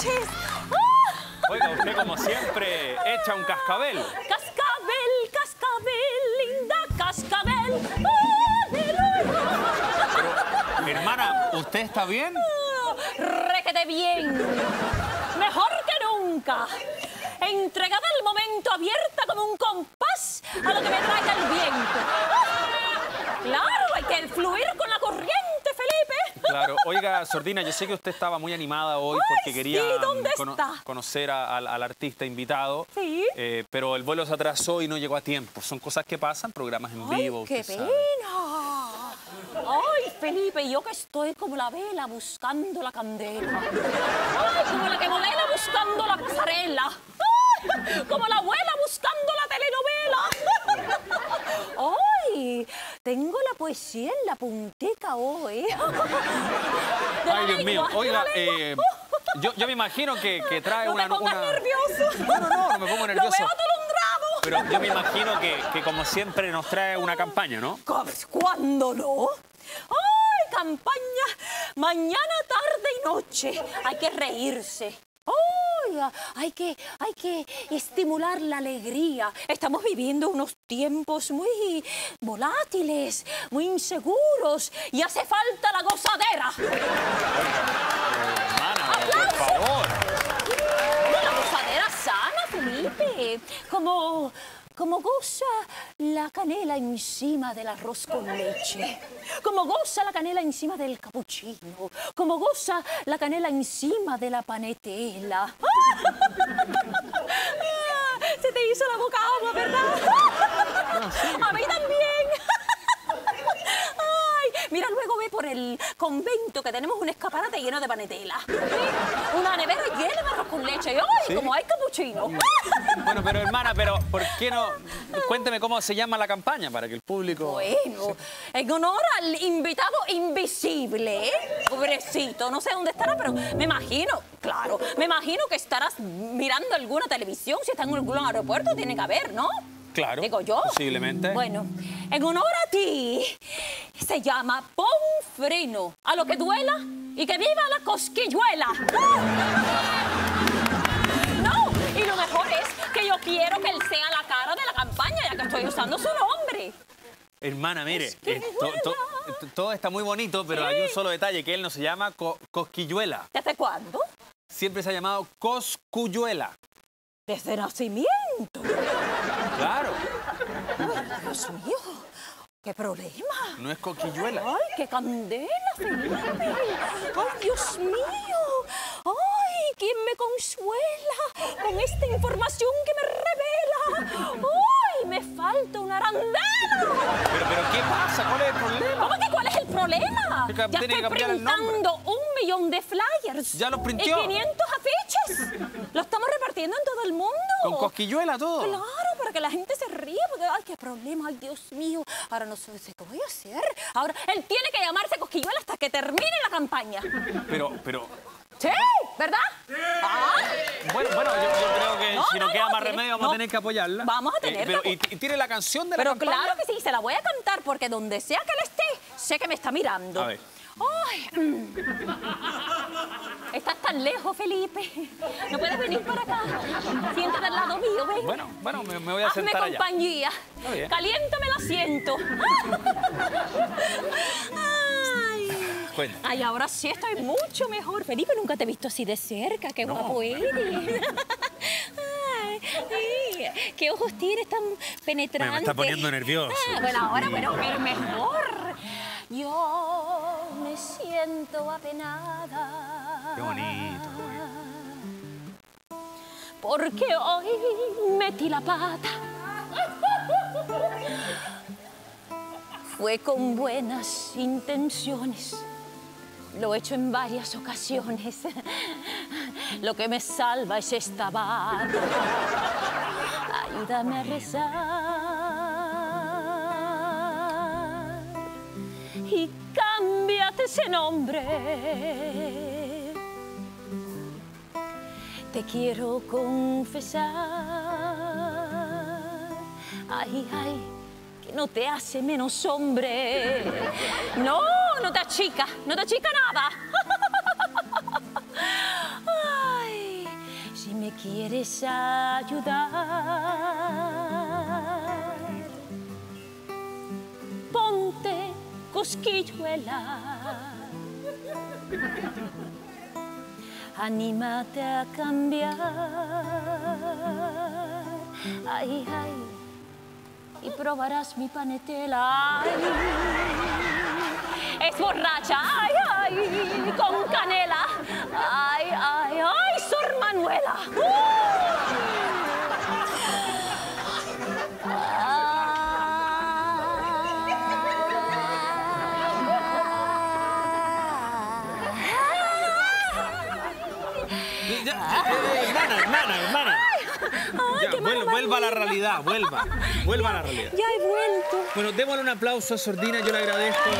noches. Oiga, usted como siempre echa un cascabel. Cascabel, cascabel, linda cascabel. Pero, hermana, ¿usted está bien? Requete bien. Mejor que nunca. Entregada al momento, abierta como un compás a lo que me traiga el viento. ¡Ah! Claro, hay que fluir con la corriente, Felipe. Claro. Oiga, Sordina, yo sé que usted estaba muy animada hoy porque quería sí, ¿dónde cono- está? conocer a- al, al artista invitado. Sí. Eh, pero el vuelo se atrasó y no llegó a tiempo. Son cosas que pasan, programas en vivo. ¡Ay, qué pena! ¡Ay, Felipe, yo que estoy como la vela buscando la candela! ¡Ay, como la que modela buscando la pasarela! ¡Ay, como la abuela buscando la telenovela! ¡Ay, tengo la poesía en la puntica hoy! Ay, Dios mío. Oiga, eh, yo, yo me imagino que, que trae ¡No una... pongas una- nervioso! No, no, no, no me pongo ¡Lo nervioso. veo atolondrado! Pero yo me imagino que, que como siempre nos trae una campaña, ¿no? ¿Cuándo no? ¡Ay, campaña! Mañana, tarde y noche. Hay que reírse. ¡Ay, hay que, hay que estimular la alegría! Estamos viviendo unos tiempos muy volátiles, muy inseguros y hace falta la gozadera. Hermana, por favor. La gozadera sana, Felipe. Como, como goza la canela encima del arroz con leche. Como goza la canela encima del cappuccino. Como goza la canela encima de la panetela. Ah, Se te hizo la boca agua, ¿verdad? A mí también. Mira, luego ve por el convento que tenemos un escaparate lleno de panetela. ¿Sí? Una nevera llena de arroz con leche. Y ¡ay, ¿Sí? como hay capuchino! Bueno, pero hermana, pero ¿por qué no? Cuénteme cómo se llama la campaña para que el público... Bueno, en honor al invitado invisible, ¿eh? pobrecito, no sé dónde estará, pero me imagino, claro, me imagino que estarás mirando alguna televisión, si está en algún aeropuerto, tiene que haber, ¿no? Claro, Digo yo. posiblemente. Bueno, en honor a ti, se llama Pon freno a lo que duela y que viva la cosquilluela. No, y lo mejor es que yo quiero que él sea la cara de la campaña, ya que estoy usando su nombre. Hermana, mire, eh, to- to- to- todo está muy bonito, pero hay un solo detalle, que él no se llama co- Cosquilluela. ¿Desde cuándo? Siempre se ha llamado Coscuyuela. Desde nacimiento. Claro, Dios mío, qué problema. no es Coquilluela. ¡Ay, qué candela, Felipe! ¡Ay, Dios mío! ¡Ay, quién me consuela con esta información que me revela! ¡Ay, me falta una arandela! Pero, pero, ¿qué pasa? ¿Cuál es el problema? ¿Cómo que cuál es el problema? Que Ya que estoy nombre. printando un millón de flyers. Ya los printió. Y 500 afiches. Lo estamos repartiendo en todo el mundo. Con Cosquilluela todo. Claro, para que la gente se ría, porque, ay, qué problema, ay, Dios mío. Ahora no sé qué voy a hacer. Ahora, él tiene que llamarse Cosquilluela hasta que termine la campaña. Pero, pero, Sí, ¿verdad? Ah, bueno, bueno, yo, yo creo que No, si no, no, queda no, más remedio vamos no. a tener que apoyarla. Vamos a Eh, tener pero, que y, y tiene la canción de la pero campaña? claro que sí, se la voy a cantar porque donde sea que él esté, sé que me está mirando. A ver. Ay, mm. Estás tan lejos, Felipe. No puedes venir para acá. Siéntate al lado mío, ven. Bueno, bueno, me, me voy a Hazme sentar allá. compañía. Está bien. Caliéntame el asiento. Ay. Cuenta. Ay, ahora sí estoy mucho mejor. Felipe, nunca te he visto así de cerca. Qué guapo eres. Ay, ay, qué ojos tienes tan penetrantes. Me está poniendo nervioso. Ah, bueno, ahora, bueno, pero mejor. Yo me siento apenada. Porque hoy metí la pata. Fue con buenas intenciones. Lo he hecho en varias ocasiones. Lo que me salva es esta bata. Ayúdame a rezar. Y cámbiate ese nombre. Te quiero confesar. Ay, ay, que no te hace menos hombre. No, no te achica, no te achica nada. Ay, me quieres ayudar, ponte cosquilluela. Anímate a cambiar. Ay, ay. Y probarás mi panetela. Es borracha. Ay, ay. Con canela. Ay, ay, ay. Sor Manuela. Ya, eh, hermana, hermana, hermana. Ya, vuel- vuelva a la realidad, vuelva. Vuelva a la realidad. Ya he vuelto. Bueno, démosle un aplauso a Sordina, yo le agradezco.